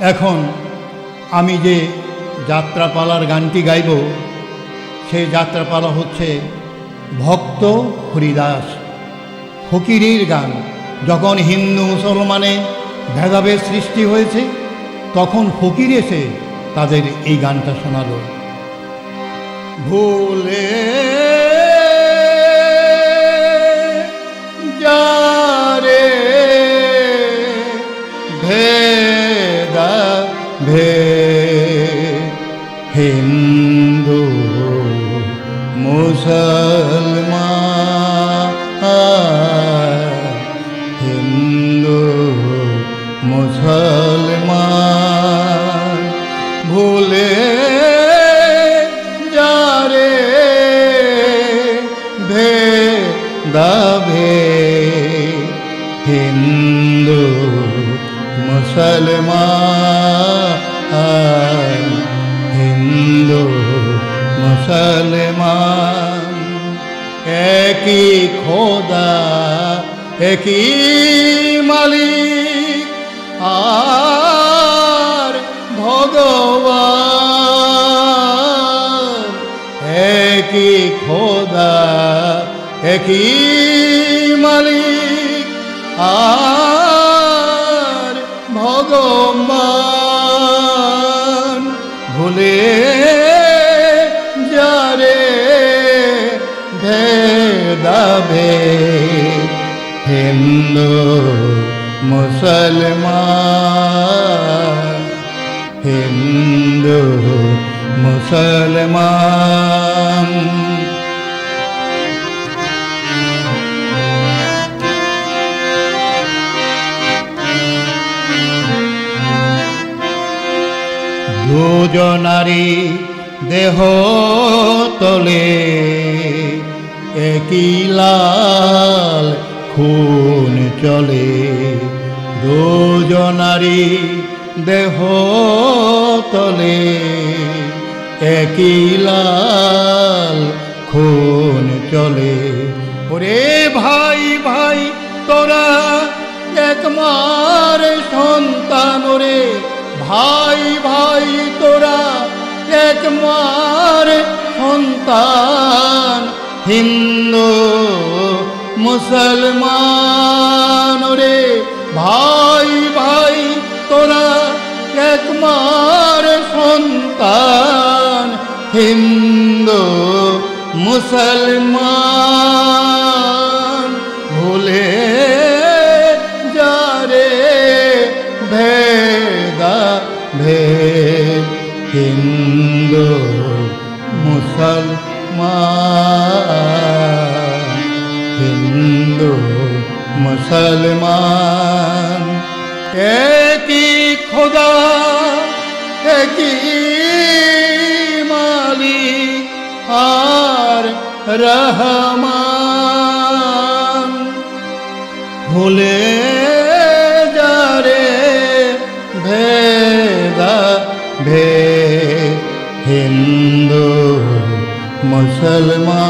এখন আমি যে যাত্রাপালার গানটি গাইব সেই যাত্রাপালা হচ্ছে ভক্ত হরিদাস ফকিরের গান। যখন হিন্দু মুসলমানে ভেদাভেদ সৃষ্টি হয়েছে, তখন ফকির এসে তাদের এই গানটা শোনালো। ভুলে ভে হিন্দু মুসলমান। হিন্দু মুসলমান। ভুলে যারে ভে দাভে হিন্দু মুসলমান হিন্দু মুসলমান একই খোদা একই মালিক আর ভগবান। একই খোদা একই মালিক আর ভগবান ভুলে যারে ভেদাভে হিন্দু মুসলমান হিন্দু মুসলমান দুজনারি দেহ তলে, একই লাল খুন চলে। দুজনারি দেহ তলে, একই লাল খুন চলে। ওরে ভাই ভাই, তোরা একমার সন্তান রে ভাই ভাই একমার সন্তান, হিন্দু, মুসলমান রে ভাই ভাই, তোরা একমার সন্তান, হিন্দু, মুসলমান। ভুলে যারে ভেদা ভেদ হিন্দু মুসলমান। হিন্দু মুসলমান। একই খোদা একই মালিক আর রহমান। ভুলে যারে ভেদা ভে मसलमा